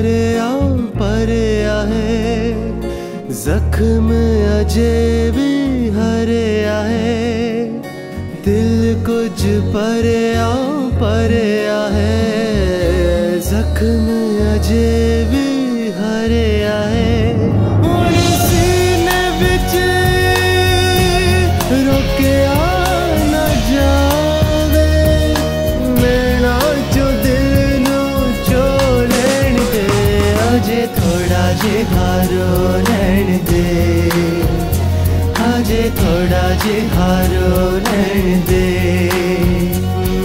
ਦਰਿਆ ਪਰਿਆ ਹੈ ਜ਼ਖਮ ਅਜੇ ਵੀ ਹਰਿਆ ਹੈ। ਦਿਲ ਕੁਝ ਪਰਿਆ ਪਰਿਆ ਹੈ, ਜ਼ਖਮ ਅਜੇ डा जि हारो नेण दे. थ डा जि हारो नेण दे.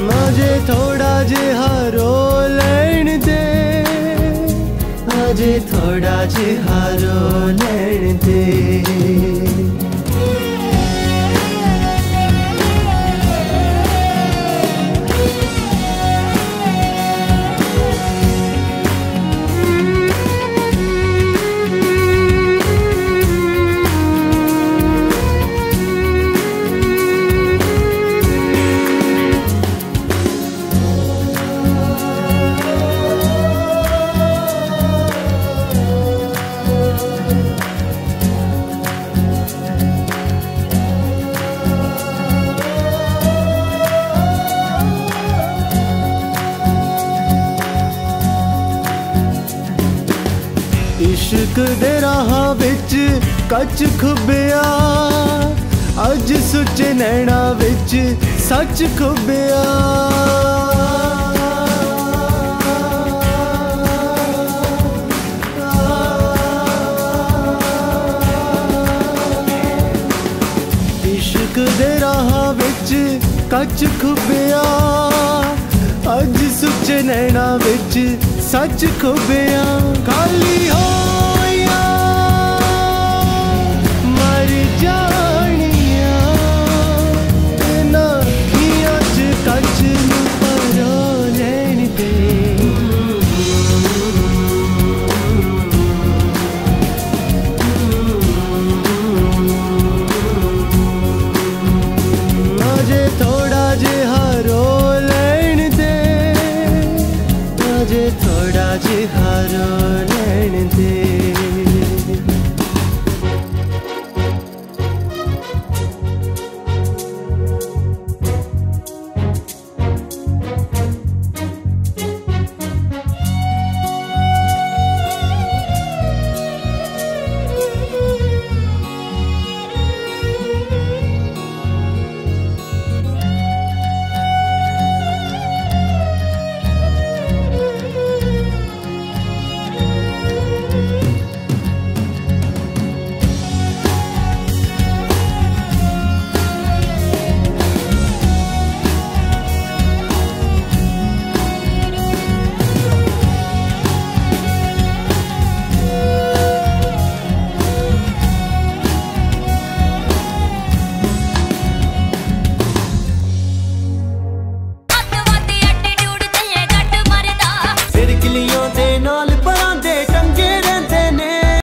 माजे था जे हारो लेण दे. थ ोडा जि हारो नेणदे ਇਸ਼ਕ ਦੇ ਰਾਹਾਂ ਵਿੱਚ ਕੱਚ ਖੁੱਬਿਆ ਅੱਜ ਸੁੱਚੇ ਨੈਣਾ ਵਿੱਚ ਸੱਚ ਖੁੱਬਿਆ ਇਸ਼ਕ ਦੇ ਰਾਹਾਂ ਵਿੱਚ ਕੱਚ ਖੁੱਬਿਆ ਅੱਜ ਸੁੱਚੇ ਨੈਣਾ ਵਿੱਚ ਸੱਚ ਖੁੱਬਿਆ ਖਾਲੀ ਹੋ de millions